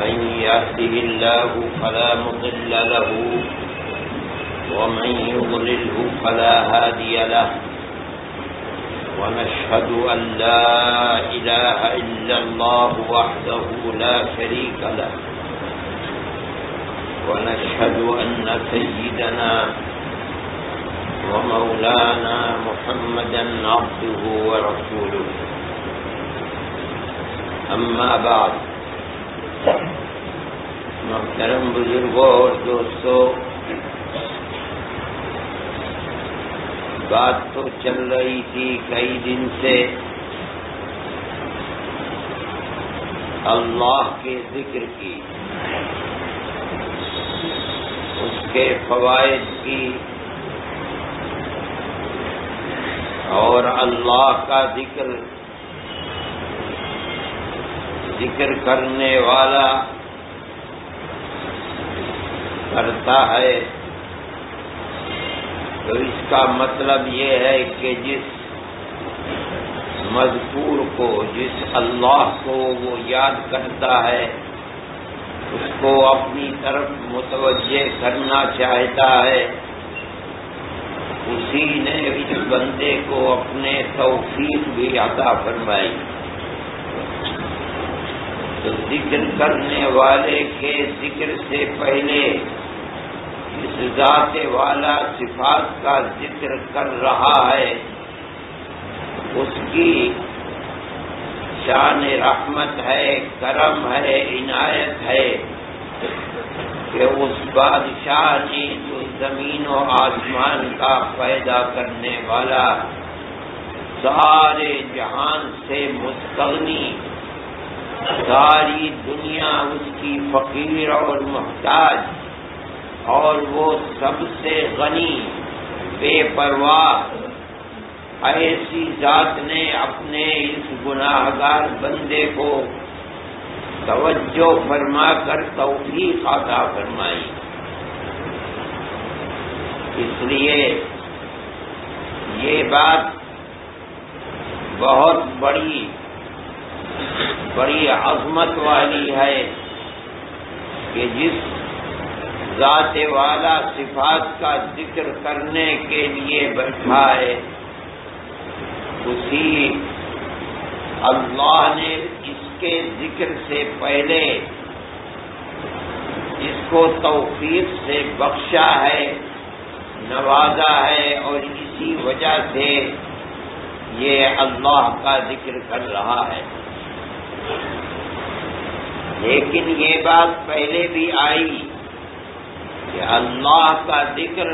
من يهده الله فلا مضل له ومن يضلله فلا هادي له. ونشهد أن لا إله إلا الله وحده لا شريك له. ونشهد أن سيدنا ومولانا محمدا عبده ورسوله. أما بعد محترم بزرگوں اور دوستوں بات تو چل رہی تھی کئی دن سے۔ اللہ کے ذکر کی، اس کے فوائد کی، اور اللہ کا ذکر ذکر کرنے والا کرتا ہے۔ تو اس کا مطلب یہ ہے کہ جس مذکور کو، جس اللہ کو وہ یاد کرتا ہے، اس کو اپنی طرف متوجہ کرنا چاہتا ہے۔ اسی نے اس بندے کو اپنے توفیق بھی عطا فرمائی۔ تو ذکر کرنے والے کے ذکر سے پہلے اس ذات والا صفات کا ذکر کر رہا ہے، اس کی شان رحمت ہے، کرم ہے، عنایت ہے کہ اس بادشاہ نے جو زمین و آسمان کا پیدا کرنے والا سارے جہان سے مستغنی ساری دنیا اس کی فقیر اور محتاج اور وہ سب سے غنی، بے پرواہ۔ ایسی ذات نے اپنے اس گناہ گار بندے کو توجہ فرما کر توفیق عطا فرمائی۔ اس لیے یہ بات بہت بڑی بڑی عظمت والی ہے کہ جس ذات والا صفات کا ذکر کرنے کے لیے بیٹھا ہے، اسی اللہ نے اس کے ذکر سے پہلے اس کو توفیق سے بخشا ہے، نوازا ہے اور اسی وجہ سے یہ اللہ کا ذکر کر رہا ہے۔ لیکن یہ بات پہلے بھی آئی کہ اللہ کا ذکر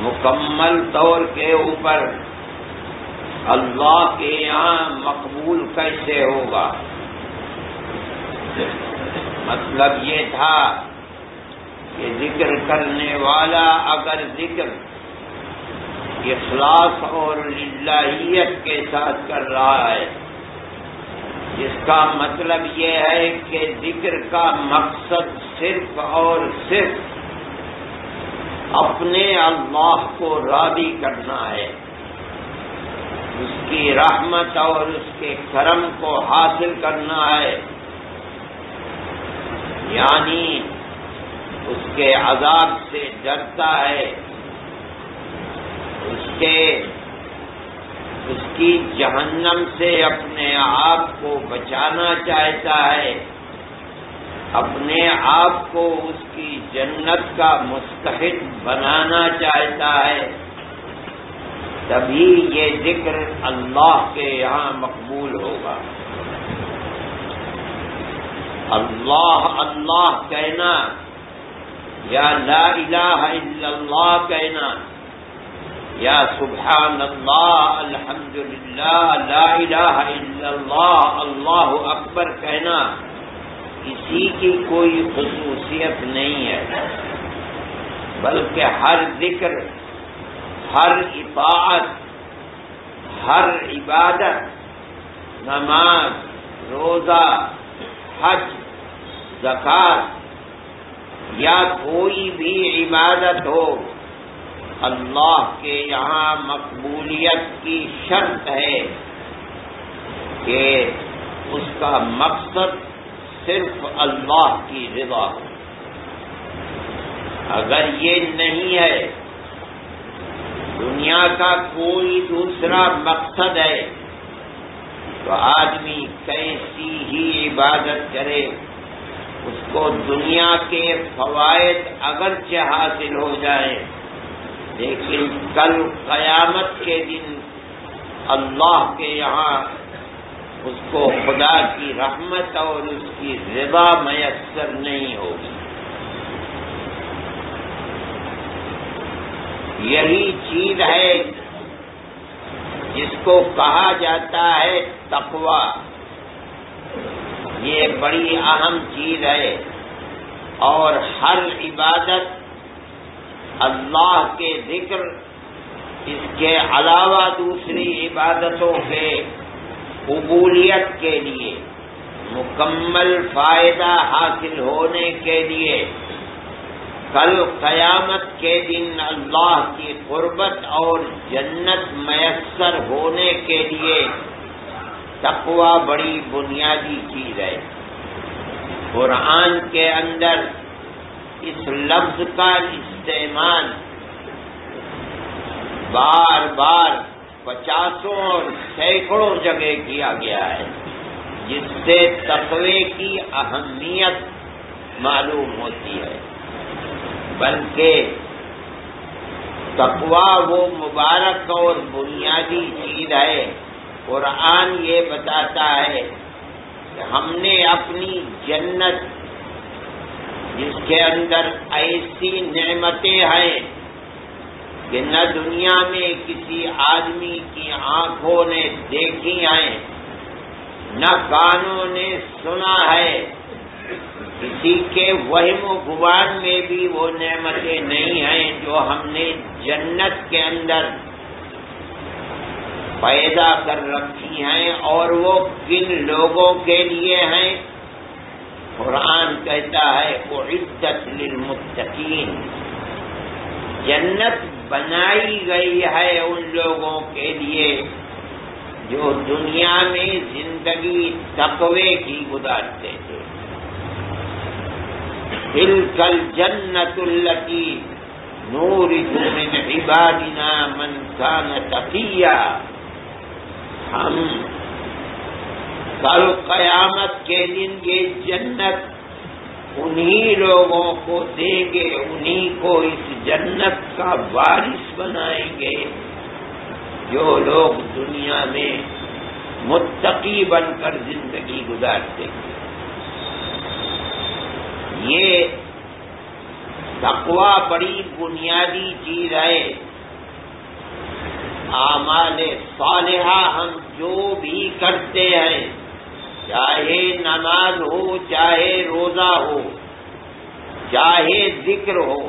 مکمل طور کے اوپر اللہ کے یہاں مقبول کیسے ہوگا؟ مطلب یہ تھا کہ ذکر کرنے والا اگر ذکر اخلاص اور للہیت کے ساتھ کر رہا ہے جس کا مطلب یہ ہے کہ ذکر کا مقصد صرف اور صرف اپنے اللہ کو راضی کرنا ہے۔ اس کی رحمت اور اس کے کرم کو حاصل کرنا ہے۔ یعنی اس کے عذاب سے ڈرتا ہے۔ اس کے اس کی جہنم سے اپنے آپ کو بچانا چاہتا ہے۔ اپنے آپ کو اس کی جنت کا مستحق بنانا چاہتا ہے۔ تبھی یہ ذکر اللہ کے یہاں مقبول ہوگا۔ اللہ اللہ کہنا یا لا الہ الا اللہ کہنا۔ یا سبحان اللہ الحمد للہ لا الہ الا اللہ اللہ اکبر کہنا، کسی کی کوئی خصوصیت نہیں ہے، بلکہ ہر ذکر، ہر اطاعت، ہر عبادت، نماز، روزہ، حج، زکات یا کوئی بھی عبادت ہو اللہ کے یہاں مقبولیت کی شرط ہے کہ اس کا مقصد صرف اللہ کی رضا ہو۔ اگر یہ نہیں ہے، دنیا کا کوئی دوسرا مقصد ہے، تو آدمی کیسی ہی عبادت کرے، اس کو دنیا کے فوائد اگرچہ حاصل ہو جائے لیکن کل قیامت کے دن اللہ کے یہاں اس کو خدا کی رحمت اور اس کی رضا میسر نہیں ہوگی۔ یہی چیز ہے جس کو کہا جاتا ہے تقوا یہ بڑی اہم چیز ہے اور ہر عبادت اللہ کے ذکر، اس کے علاوہ دوسری عبادتوں کے قبولیت کے لیے، مکمل فائدہ حاصل ہونے کے لیے، کل قیامت کے دن اللہ کی قربت اور جنت میسر ہونے کے لیے تقوا بڑی بنیادی چیز ہے۔ قرآن کے اندر اس لفظ کا استعمال بار بار پچاسوں اور سینکڑوں جگہ کیا گیا ہے، جس سے تقوی کی اہمیت معلوم ہوتی ہے۔ بلکہ تقوا وہ مبارک اور بنیادی چیز ہے۔ قرآن یہ بتاتا ہے کہ ہم نے اپنی جنت جس کے اندر ایسی نعمتیں ہیں کہ نہ دنیا میں کسی آدمی کی آنکھوں نے دیکھی ہیں، نہ کانوں نے سنا ہے۔ کسی کے وہم و گبان میں بھی وہ نعمتیں نہیں ہیں جو ہم نے جنت کے اندر پیدا کر رکھی ہیں اور وہ کن لوگوں کے لیے ہیں؟ قرآن کہتا ہے وہ عزت للمتقین جنت بنائی گئی ہے ان لوگوں کے لیے جو دنیا میں زندگی تقوی کی گزارتے تھے۔ دل کل جنت التی نور من عبادنا من کان تقیہ ہم کل قیامت کے دن یہ جنت انہی لوگوں کو دیں گے، انہی کو اس جنت کا وارث بنائیں گے۔ جو لوگ دنیا میں متقی بن کر زندگی گزارتے ہیں۔ یہ تقوا بڑی بنیادی چیز ہے۔ اعمال صالحہ ہم جو بھی کرتے ہیں چاہے نماز ہو، چاہے روزہ ہو، چاہے ذکر ہو،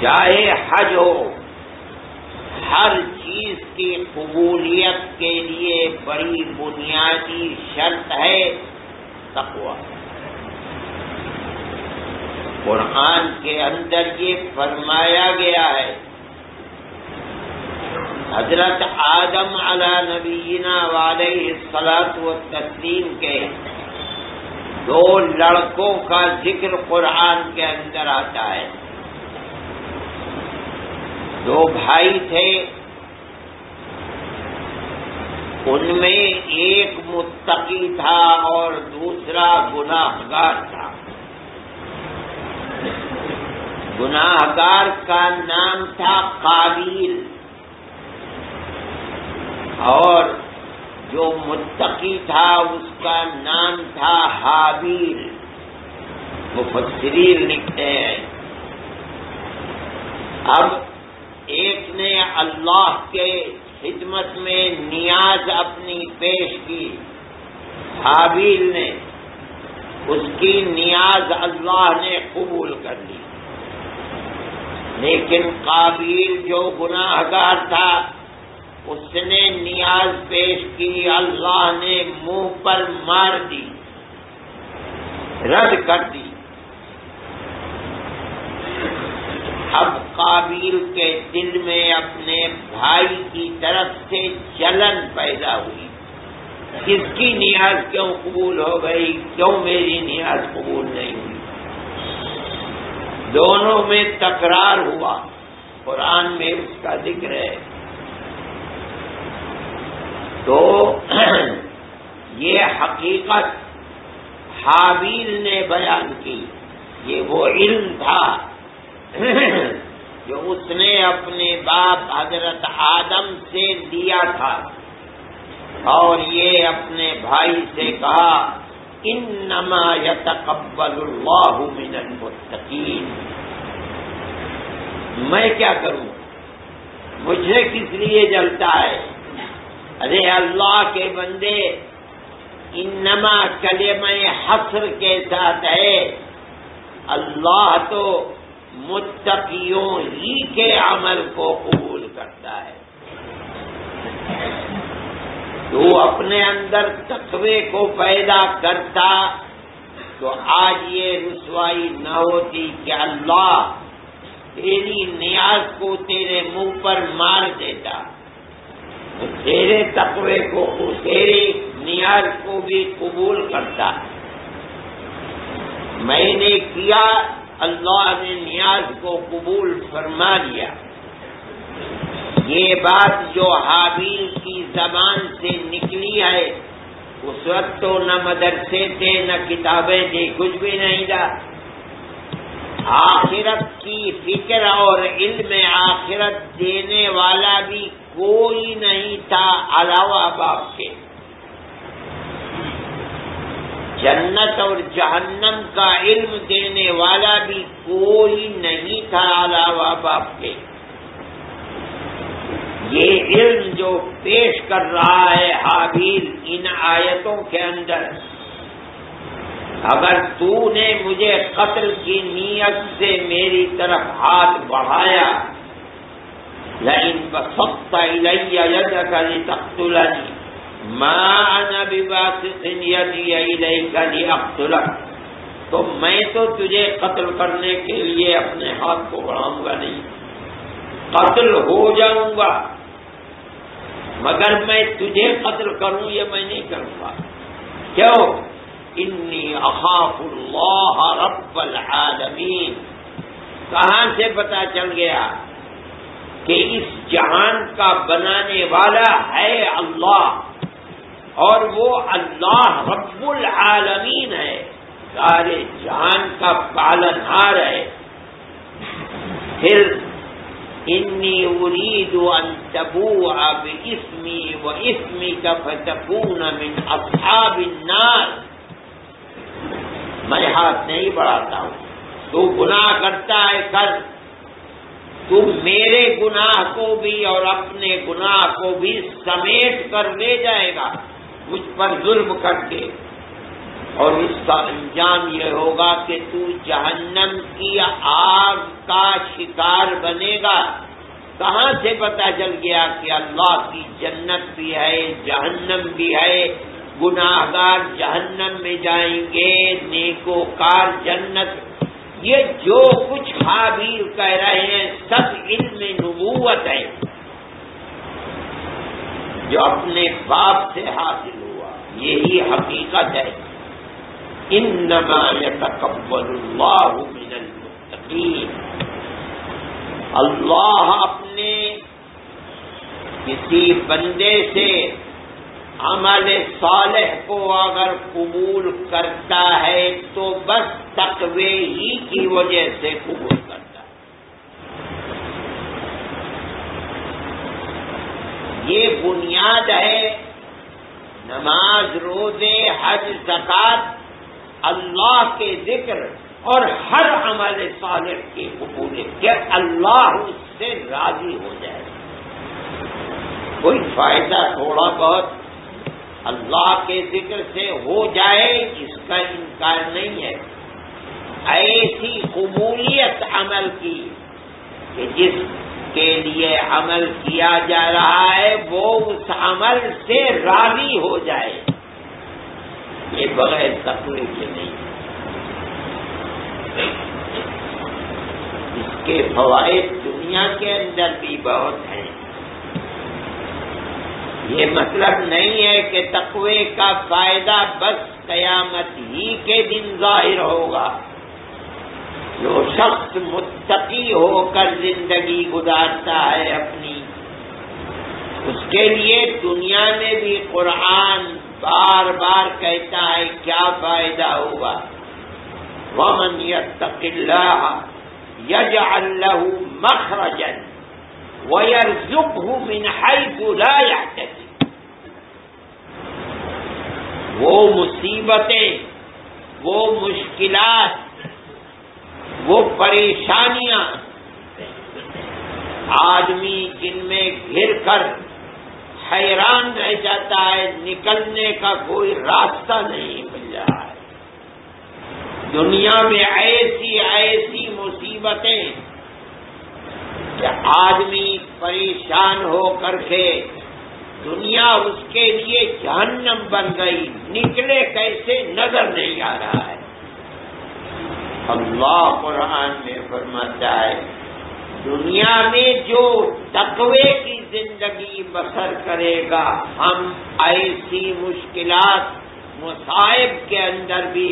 چاہے حج ہو، ہر چیز کی قبولیت کے لیے بڑی بنیادی شرط ہے تقوا قرآن کے اندر یہ فرمایا گیا ہے حضرت آدم علی نبینا والے سلاط و تسلیم کے دو لڑکوں کا ذکر قرآن کے اندر آتا ہے۔ دو بھائی تھے۔ ان میں ایک متقی تھا اور دوسرا گناہ گار تھا۔ گناہ گار کا نام تھا قابیل۔ اور جو متقی تھا، اس کا نام تھا حابیل۔ مفسرین لکھتے ہیں، اب ایک نے اللہ کے خدمت میں نیاز اپنی پیش کی۔ حابیل نے اس کی نیاز اللہ نے قبول کر لی۔ لیکن قابل جو گناہ گار تھا اس نے نیاز پیش کی، اللہ نے منہ پر مار دی، رد کر دی۔ اب قابل کے دل میں اپنے بھائی کی طرف سے جلن پیدا ہوئی۔ کس کی نیاز کیوں قبول ہو گئی؟ کیوں میری نیاز قبول نہیں ہوئی؟ دونوں میں تکرار ہوا۔ قرآن میں اس کا ذکر ہے۔ تو یہ حقیقت حابیل نے بیان کی۔ یہ وہ علم تھا جو اس نے اپنے باپ حضرت آدم سے دیا تھا۔ اور یہ اپنے بھائی سے کہا ان نما یتقبل اللہ من المتقین میں کیا کروں؟ مجھے کس لیے جلتا ہے؟ ارے اللہ کے بندے، انما کلمہ حسر کے ساتھ ہے۔ اللہ تو متقیوں ہی کے عمل کو قبول کرتا ہے۔ تو اپنے اندر تقوی کو پیدا کرتا، تو آج یہ رسوائی نہ ہوتی کہ اللہ تیری نیاز کو تیرے منہ پر مار دیتا۔ تیرے تقوی کو، تیری نیاز کو بھی قبول کرتا میں نے کیا، اللہ نے نیاز کو قبول فرما دیا یہ بات جو حابیل کی زبان سے نکلی ہے، اس وقت تو نہ مدرسے تھے، نہ کتابیں تھیں، کچھ بھی نہیں تھا۔ آخرت کی فکر اور علم آخرت دینے والا بھی کوئی نہیں تھا علاوہ باپ کے۔ جنت اور جہنم کا علم دینے والا بھی کوئی نہیں تھا علاوہ باپ کے۔ یہ علم جو پیش کر رہا ہے حابیل ان آیتوں کے اندر، اگر تو نے مجھے قتل کی نیت سے میری طرف ہاتھ بڑھایا لائن بسخت لئی تخت ماں تو میں تو تجھے قتل کرنے کے لیے اپنے ہاتھ کو بڑھاؤں گا نہیں. قتل ہو جاؤں گا. مگر میں تجھے قتل کروں یہ میں نہیں کروں گا. کیوں؟ انی اخاف اللہ رب العالمین کہاں سے پتا چل گیا؟ کہ اس جہان کا بنانے والا ہے اللہ اور وہ اللہ رب العالمین ہے سارے جہان کا پالنہار ہے۔ پھر انی ارید ان تبوء باسمی و اسمی کا فتکون من اصحاب النار۔ میں ہاتھ نہیں بڑھاتا ہوں۔ تو گناہ کرتا ہے کر تو میرے گناہ کو بھی اور اپنے گناہ کو بھی سمیٹ کر لے جائے گا، مجھ پر ظلم کر کے۔ اور اس کا انجام یہ ہوگا کہ تو جہنم کی آگ کا شکار بنے گا۔ کہاں سے پتا چل گیا کہ اللہ کی جنت بھی ہے، جہنم بھی ہے؟ گناہ گار جہنم میں جائیں گے نیکو کار جنت یہ جو کچھ حابیر کہہ رہے ہیں، سب علم نبوت ہے۔ جو اپنے باپ سے حاصل ہوا، یہی حقیقت ہے۔ انما يتقبل الله من المتقين اللہ اپنے کسی بندے سے عمل صالح کو اگر قبول کرتا ہے تو بس تقوی ہی کی وجہ سے قبول کرتا ہے۔ یہ بنیاد ہے نماز، روزے، حج، زکات اللہ کے ذکر اور ہر عمل صالح کی قبول کہ اللہ اس سے راضی ہو جائے۔ کوئی فائدہ تھوڑا بہت اللہ کے ذکر سے ہو جائے، اس کا انکار نہیں ہے۔ ایسی قبولیت عمل کی کہ جس کے لیے عمل کیا جا رہا ہے، وہ اس عمل سے راضی ہو جائے۔ یہ بغیر تکلیف سے نہیں۔ اس کے فوائد دنیا کے اندر بھی بہت ہیں۔ یہ مطلب نہیں ہے کہ تقوی کا فائدہ بس قیامت ہی کے دن ظاہر ہوگا۔ جو شخص متقی ہو کر زندگی گزارتا ہے اپنی، اس کے لیے دنیا میں بھی قرآن بار بار کہتا ہے، کیا فائدہ ہوگا؟ ومن يتق الله يجعل له مخرجا ويرزقه من حيث لا يحتسب وہ مصیبتیں، وہ مشکلات، وہ پریشانیاں آدمی جن میں گھر کر حیران رہ جاتا ہے، نکلنے کا کوئی راستہ نہیں مل رہا ہے۔ دنیا میں ایسی ایسی مصیبتیں آدمی پریشان ہو کر کے دنیا اس کے لیے جہنم بن گئی، نکلے کیسے نظر نہیں آ رہا ہے۔ اللہ قرآن میں فرماتا ہے، دنیا میں جو تقوی کی زندگی بسر کرے گا، ہم ایسی مشکلات مصائب کے اندر بھی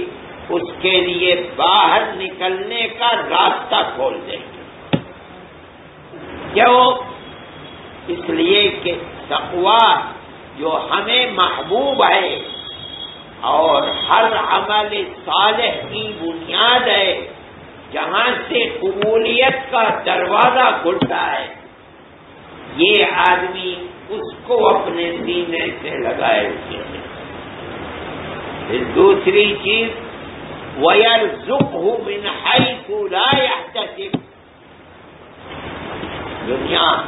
اس کے لیے باہر نکلنے کا راستہ کھول دیں گے۔ کیوں؟ اس لیے کہ تقوا جو ہمیں محبوب ہے اور ہر عمل صالح کی بنیاد ہے، جہاں سے قبولیت کا دروازہ کھلتا ہے۔ یہ آدمی اس کو اپنے سینے سے لگائے ہوئے پھر دوسری چیز، وَيَرْزُقْهُ مِنْ حَيْثُ لَا يَحْتَسِبْ۔ دنیا،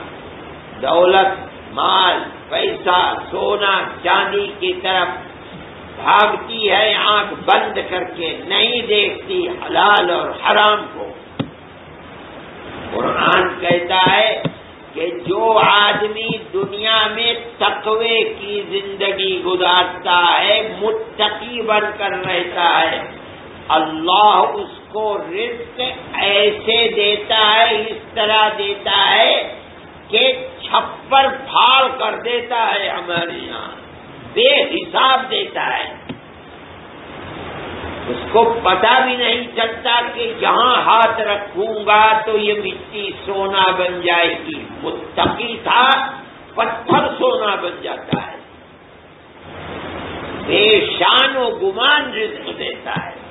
دولت، مال، پیسہ، سونا، چاندی کی طرف بھاگتی ہے، آنکھ بند کر کے نہیں دیکھتی، حلال اور حرام کو۔ قرآن کہتا ہے کہ جو آدمی دنیا میں تقوی کی زندگی گزارتا ہے، متقی بن کر رہتا ہے۔ اللہ اس کو رزق ایسے دیتا ہے، اس طرح دیتا ہے کہ چھپر پھاڑ کر دیتا ہے ہمارے یہاں۔ بے حساب دیتا ہے۔ اس کو پتا بھی نہیں چلتا کہ جہاں ہاتھ رکھوں گا تو یہ مٹی سونا بن جائے گی۔ متقی تھا، پتھر سونا بن جاتا ہے۔ بے شان و گمان رزق دیتا ہے۔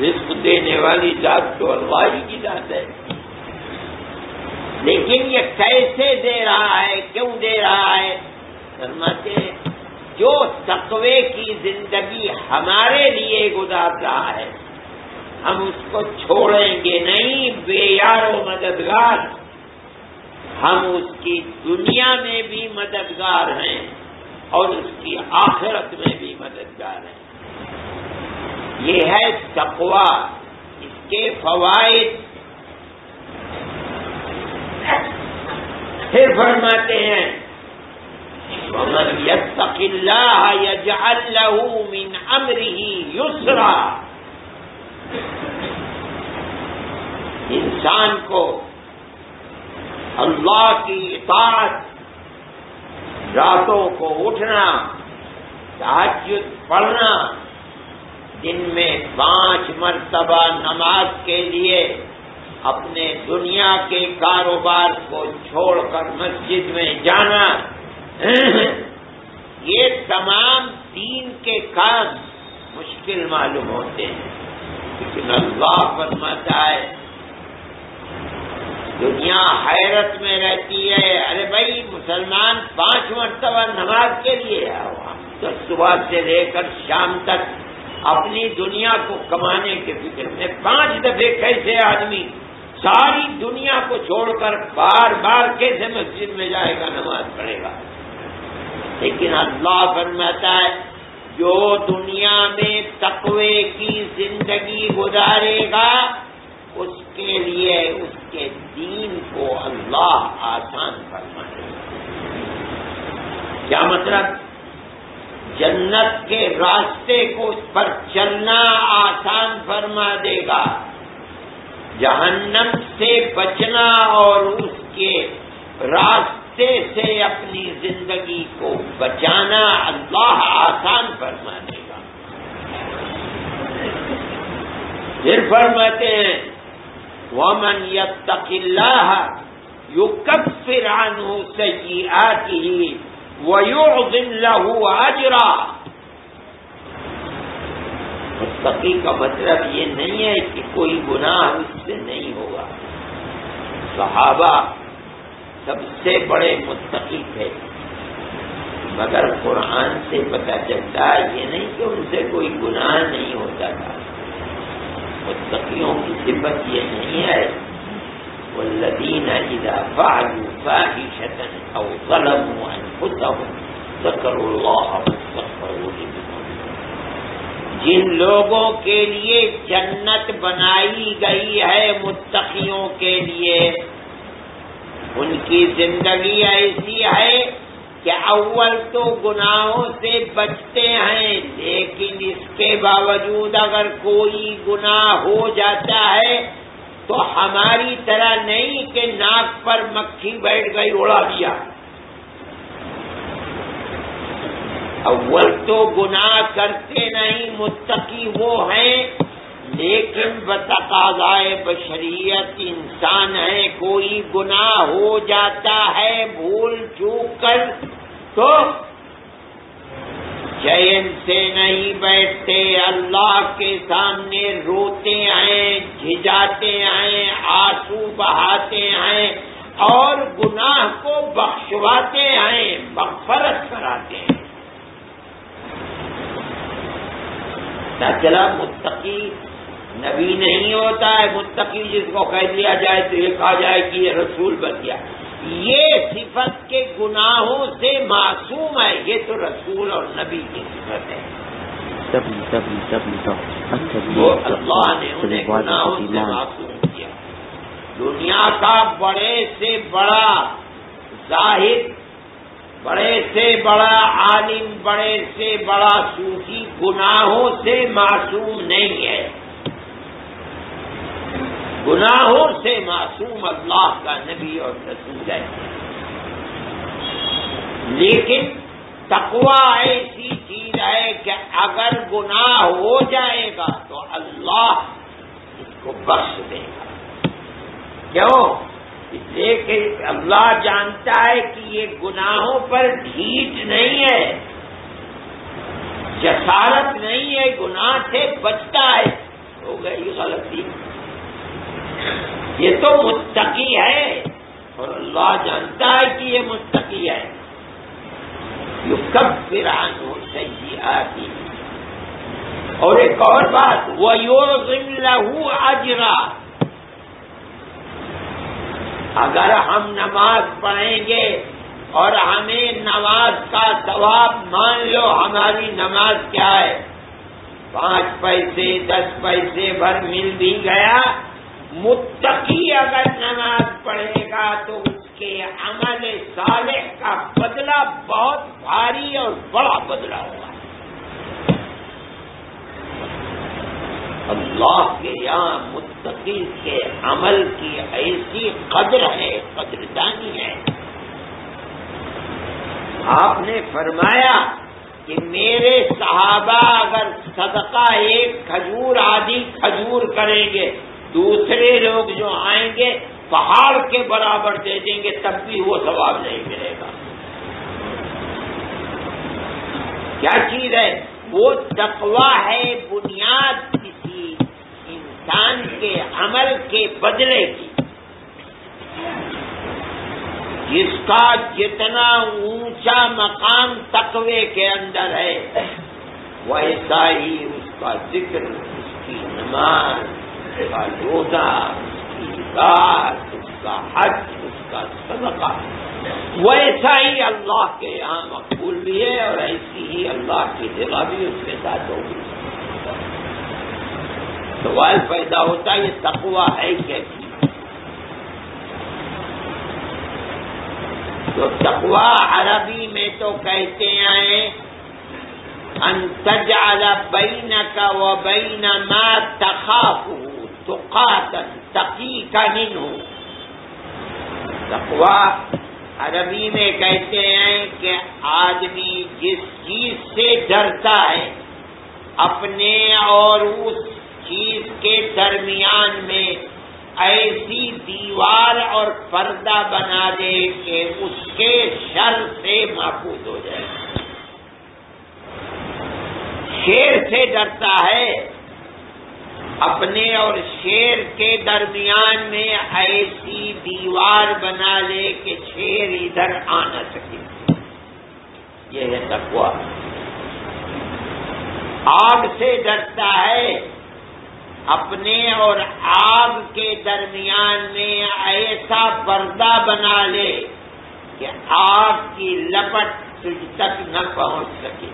رزق دینے والی ذات تو اللہ کی ذات ہے۔ لیکن یہ کیسے دے رہا ہے، کیوں دے رہا ہے؟ فرماتے جو تقوی کی زندگی ہمارے لیے گزار رہا ہے، ہم اس کو چھوڑیں گے نہیں، بے یار و مددگار۔ ہم اس کی دنیا میں بھی مددگار ہیں اور اس کی آخرت میں بھی مددگار ہیں۔ یہ ہے تقوا اس کے فوائد۔ پھر فرماتے ہیں يتق الله يجعل له من امره يسرا۔ انسان کو اللہ کی اطاعت، راتوں کو اٹھنا تحجد پڑھنا جن میں پانچ مرتبہ نماز کے لیے اپنے دنیا کے کاروبار کو چھوڑ کر مسجد میں جانا۔ یہ تمام دین کے کام مشکل معلوم ہوتے ہیں۔ لیکن اللہ فرماتا ہے، دنیا حیرت میں رہتی ہے۔ ارے بھائی، مسلمان پانچ مرتبہ نماز کے لیے آؤ۔ تو صبح سے لے کر شام تک اپنی دنیا کو کمانے کے فکر میں پانچ دفعے کیسے آدمی ساری دنیا کو چھوڑ کر بار بار کیسے مسجد میں جائے گا، نماز پڑھے گا؟ لیکن اللہ فرماتا ہے، جو دنیا میں تقوی کی زندگی گزارے گا، اس کے لیے اس کے دین کو اللہ آسان فرمائے کیا مطلب؟ جنت کے راستے کو پر چلنا آسان فرما دے گا۔ جہنم سے بچنا اور اس کے راستے سے اپنی زندگی کو بچانا اللہ آسان فرما دے گا۔ پھر فرماتے ہیں، ومن يتق الله يكفر عنه سيئاته ويعظم له اجرا متقی کا مطلب یہ نہیں ہے کہ کوئی گناہ اس سے نہیں ہوگا۔ صحابہ سب سے بڑے متقی تھے۔ مگر قرآن سے پتہ چلتا ہے یہ نہیں کہ ان سے کوئی گناہ نہیں ہوتا تھا۔ متقیوں کی صفت یہ نہیں ہے۔ والذین اذا فعلوا فاحشة او ظلموا انفسهم اللہ جن لوگوں کے لیے جنت بنائی گئی ہے متقیوں کے لیے، ان کی زندگی ایسی ہے کہ اول تو گناہوں سے بچتے ہیں، لیکن اس کے باوجود اگر کوئی گناہ ہو جاتا ہے تو ہماری طرح نہیں کہ ناک پر مکھی بیٹھ گئی، اڑا دیا۔ اول تو گناہ کرتے نہیں، متقی وہ ہیں، لیکن بتقاضائے بشریت انسان ہے، کوئی گناہ ہو جاتا ہے، بھول چوک کر تو چین سے نہیں بیٹھتے، اللہ کے سامنے روتے ہیں، جھجاتے ہیں، آنسو بہاتے ہیں اور گناہ کو بخشواتے ہیں بخفرت کراتے ہیں۔ چلا متقی نبی نہیں ہوتا ہے متقی جس کو کہہ دیا جائے تو یہ کہا جائے کہ یہ رسول بن گیا. یہ صفت کے گناہوں سے معصوم ہے یہ تو رسول اور نبی کی صفت ہے۔ وہ اللہ نے انہیں گناہوں سے معصوم کیا۔ دنیا کا بڑے سے بڑا ظاہر بڑے سے بڑا عالم، بڑے سے بڑا صوفی گناہوں سے معصوم نہیں ہے۔ گناہوں سے معصوم اللہ کا نبی اور رسول ہے۔ لیکن تقوا ایسی چیز ہے کہ اگر گناہ ہو جائے گا تو اللہ اس کو بخش دے گا۔ کیوں؟ اس لیے کہ اللہ جانتا ہے کہ یہ گناہوں پر ڈھیٹ نہیں ہے، جسارت نہیں ہے، گناہ سے بچتا ہے۔ ہو گئی غلطی۔ یہ تو متقی ہے اور اللہ جانتا ہے کہ یہ متقی ہے۔ یہ کب فران ہو صحیح آتی اور ایک اور بات وہ لہو اجرا اگر ہم نماز پڑھیں گے اور ہمیں نماز کا ثواب مان لو، ہماری نماز کیا ہے؟ پانچ پیسے، دس پیسے بھر مل بھی گیا۔ متقی اگر نماز پڑھے گا تو اس کے عمل صالح کا بدلہ بہت بھاری اور بڑا بدلہ ہوگا۔ اللہ کے یہاں متقی کے عمل کی ایسی قدر ہے، قدردانی ہے۔ آپ نے فرمایا کہ میرے صحابہ اگر صدقہ ایک کھجور، آدھی کھجور کریں گے، دوسرے لوگ جو آئیں گے، پہاڑ کے برابر دے دیں گے، تب بھی وہ ثواب نہیں ملے گا۔ کیا چیز ہے؟ وہ تقوا ہے، بنیاد انسان کے عمل کے بدلے کی۔ جس کا جتنا اونچا مقام تقوی کے اندر ہے، ویسا ہی اس کا ذکر، اس کی نماز، اس کا روزہ، اس کی بات اس کا حج، اس کا صدقہ۔ ویسا ہی اللہ کے یہاں مقبول بھی ہے اور ایسی ہی اللہ کی جگہ بھی اس کے ساتھ ہوگی۔ سوال پیدا ہوتا یہ تقوا ہے کیسی تو تقوا عربی میں تو کہتے ہیں انتجال بین کا و بین ما تخاف تو تقی کا نہیں ہو تقوا عربی میں کہتے ہیں کہ آدمی جس چیز سے ڈرتا ہے، اپنے اور اس چیز کے درمیان میں ایسی دیوار اور پردہ بنا دے کہ اس کے شر سے محفوظ ہو جائے۔ شیر سے ڈرتا ہے۔ اپنے اور شیر کے درمیان میں ایسی دیوار بنا لے کہ شیر ادھر آ نہ سکے۔ یہ ہے تقوا آگ سے ڈرتا ہے۔ اپنے اور آگ کے درمیان میں ایسا پردہ بنا لے کہ آگ کی لپٹ تجھ تک نہ پہنچ سکے۔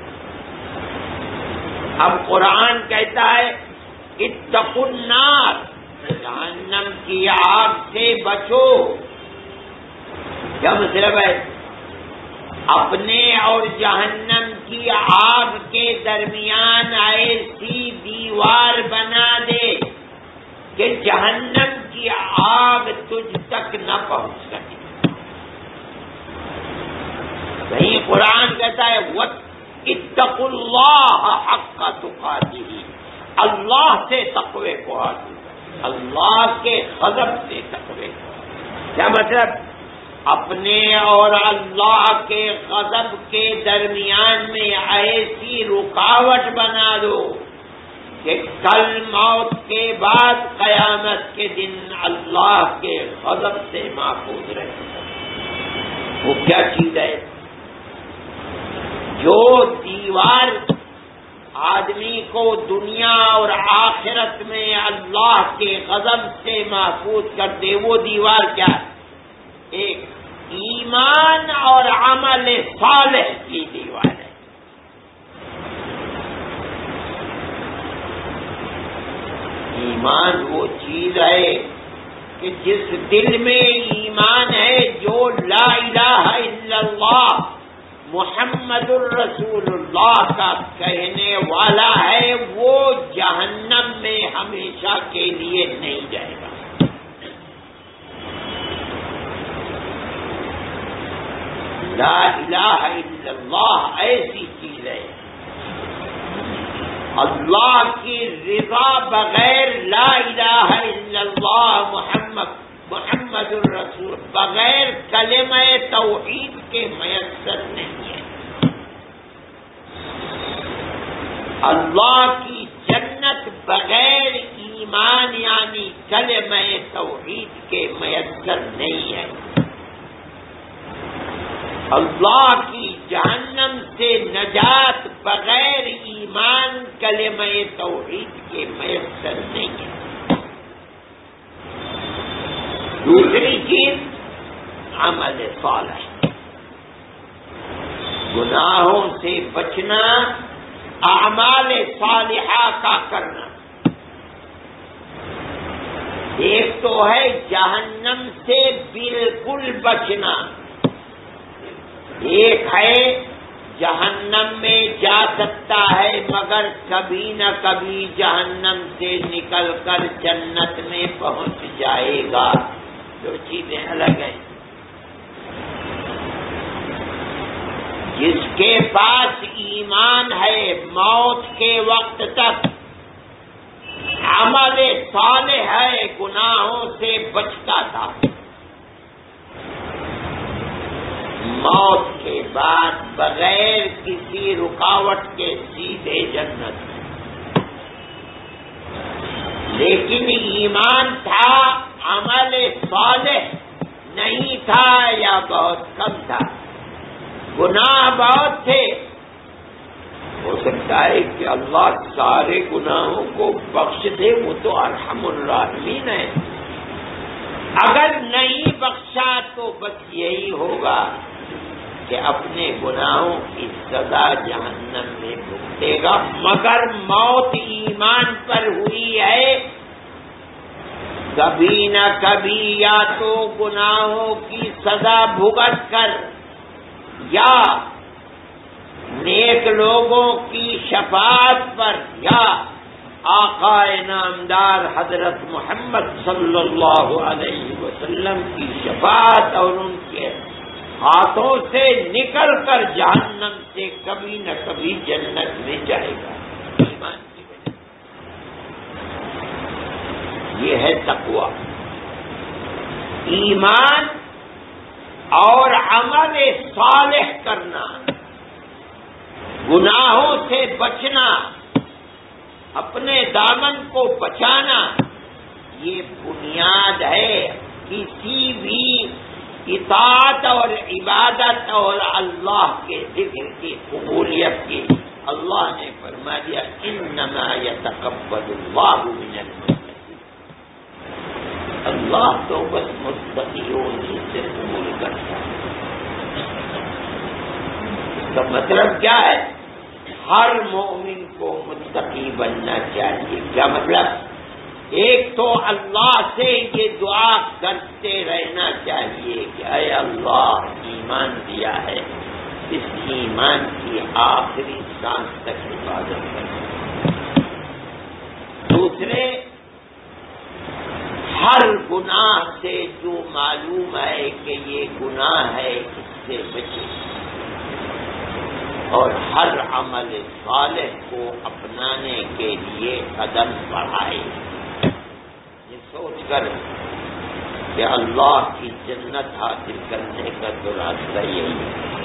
اب قرآن کہتا ہے، اتقوا النار، جہنم کی آگ سے بچو۔ کیا مطلب ہے اپنے اور جہنم کی آگ کے درمیان ایسی دیوار بنا دے کہ جہنم کی آگ تجھ تک نہ پہنچ سکے۔ وہیں قرآن کہتا ہے وقت اتق اللہ حق کا تقاتی اللہ سے تقوی کو حاصل اللہ کے غضب سے تقوی کو کیا مطلب؟ اپنے اور اللہ کے غضب کے درمیان میں ایسی رکاوٹ بنا دو کہ کل موت کے بعد قیامت کے دن اللہ کے غضب سے محفوظ رہے۔ وہ کیا چیز ہے؟ جو دیوار آدمی کو دنیا اور آخرت میں اللہ کے غضب سے محفوظ کر دے، وہ دیوار کیا ہے؟ ایک ایمان اور عمل صالح کی دیوار ہے۔ ایمان وہ چیز ہے کہ جس دل میں ایمان ہے جو لا الہ الا اللہ، محمد الرسول اللہ کا کہنے والا ہے، وہ جہنم میں ہمیشہ کے لیے نہیں جائے گا۔ لا الہ الا اللہ ایسی چیز ہے۔ اللہ کی رضا بغیر لا الہ الا اللہ، محمد محمد الرسول، بغیر کلمہ توحید کے میسر نہیں ہے۔ اللہ کی جنت بغیر ایمان یعنی کلمہ توحید کے میسر نہیں ہے۔ اللہ کی جہنم سے نجات بغیر ایمان کلمہ توحید کے میسر نہیں ہے۔ دوسری چیز، عمل صالح۔ گناہوں سے بچنا، اعمال صالحہ کا کرنا۔ ایک تو ہے جہنم سے بالکل بچنا۔ ایک ہے، جہنم میں جا سکتا ہے، مگر کبھی نہ کبھی جہنم سے نکل کر جنت میں پہنچ جائے گا۔ دو چیزیں الگ ہیں۔ جس کے پاس ایمان ہے موت کے وقت تک۔ عمل صالح ہے، گناہوں سے بچتا تھا۔ موت بعد بغیر کسی رکاوٹ کے سیدھے جنت لیکن ایمان تھا، عمل صالح نہیں تھا یا بہت کم تھا۔ گناہ بہت تھے۔ ہو سکتا ہے کہ اللہ سارے گناہوں کو بخش دے، وہ تو ارحم الراحمین ہے اگر نہیں بخشا تو بس یہی ہوگا۔ کہ اپنے گناہوں کی سزا جہنم میں بھگتے گا، مگر موت ایمان پر ہوئی ہے۔ کبھی نہ کبھی یا تو گناہوں کی سزا بھگت کر، یا نیک لوگوں کی شفاعت پر، یا آقا نامدار حضرت محمد صلی اللہ علیہ وسلم کی شفاعت اور ان کے ہاتھوں سے نکل کر جہنم سے کبھی نہ کبھی جنت میں جائے گا۔ ایمان کی وجہ یہ ہے تقوا ایمان اور عمل صالح کرنا۔ گناہوں سے بچنا۔ اپنے دامن کو بچانا۔ یہ بنیاد ہے۔ کسی بھی اطاعت اور عبادت اور اللہ کے ذکر کی قبولیت کی اللہ نے فرما دیا ان نما یا تکبر اللہ اللہ تو بس مستقیوں سے قبول کرتا ہے۔ اس کا مطلب کیا ہے؟ ہر مومن کو مستقی بننا چاہیے۔ کیا مطلب؟ ایک تو اللہ سے یہ دعا کرتے رہنا چاہیے کہ اے اللہ، ایمان دیا ہے۔ اس ایمان کی آخری سانس تک حفاظت کر دوسرے، ہر گناہ سے جو معلوم ہے کہ یہ گناہ ہے، اس سے بچے اور ہر عمل صالح کو اپنانے کے لیے قدم بڑھائے۔ سوچ کر کہ اللہ کی جنت حاصل کرنے کا تو راستہ یہی ہے۔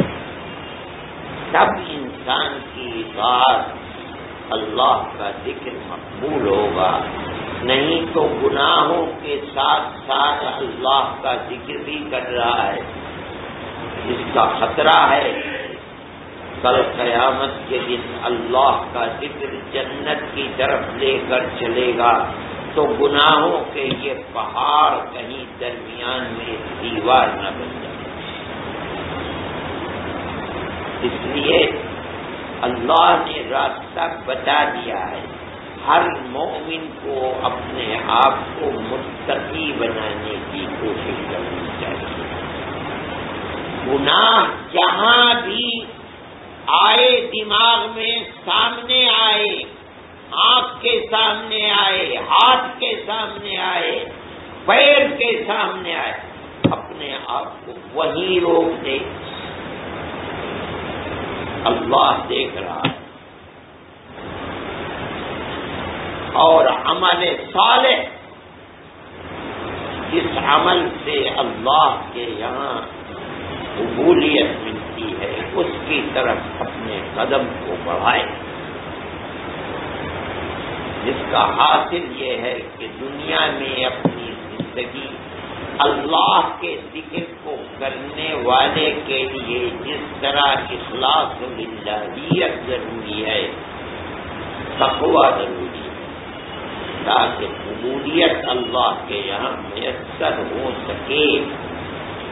تب انسان کی بات اللہ کا ذکر مقبول ہوگا۔ نہیں تو گناہوں کے ساتھ ساتھ اللہ کا ذکر بھی کر رہا ہے۔ جس کا خطرہ ہے، کل قیامت کے دن اللہ کا ذکر جنت کی طرف لے کر چلے گا۔ تو گناہوں کے یہ پہاڑ کہیں درمیان میں دیوار نہ بن جائے۔ اس لیے اللہ نے راستہ بتا دیا ہے، ہر مومن کو اپنے آپ کو مستقی بنانے کی کوشش کرنی چاہیے۔ گناہ جہاں بھی آئے، دماغ میں سامنے آئے آنکھ کے سامنے آئے، ہاتھ کے سامنے آئے، پیر کے سامنے آئے، اپنے آپ کو وہی روک دے۔ اللہ دیکھ رہا ہے۔ اور عمل صالح، جس عمل سے اللہ کے یہاں قبولیت ملتی ہے، اس کی طرف اپنے قدم کو بڑھائے۔ جس کا حاصل یہ ہے کہ دنیا میں اپنی زندگی اللہ کے ذکر کو کرنے والے کے لیے جس طرح اخلاص و للہیت ضروری ہے تقوا ضروری ہے۔ تاکہ قبولیت اللہ کے یہاں میسر ہو سکے۔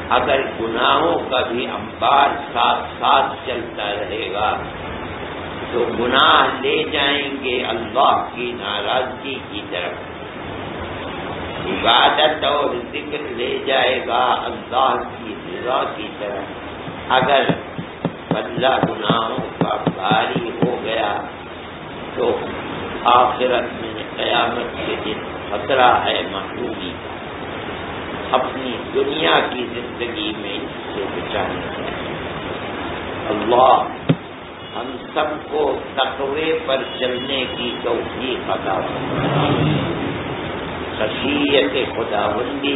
اگر گناہوں کا بھی امبار ساتھ ساتھ چلتا رہے گا تو گناہ لے جائیں گے اللہ کی ناراضگی کی طرف۔ عبادت اور ذکر لے جائے گا اللہ کی رضا کی طرف۔ اگر بدلہ گناہوں کا بھاری ہو گیا تو آخرت میں قیامت کے دن خطرہ ہے محبوبی کا اپنی دنیا کی زندگی میں اس سے بچانے چاہیے اللہ ہم سب کو تقوی پر چلنے کی توفیق عطا خشیت خدا بندی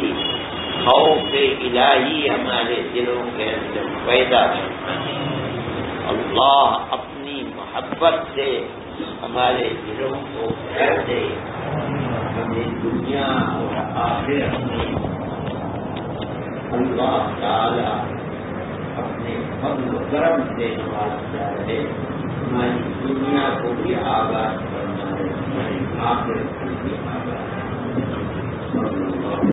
خوف الہی ہمارے دلوں کے اندر پیدا ہے اللہ اپنی محبت سے ہمارے دلوں کو کر دے۔ ہمیں دنیا اور آخر میں اللہ تعالی اپنے فضل و کرم سے نوازتا ہے۔ ہماری دنیا کو بھی آگاہ کرنا ہے۔ ہماری آخر کو بھی آگاہ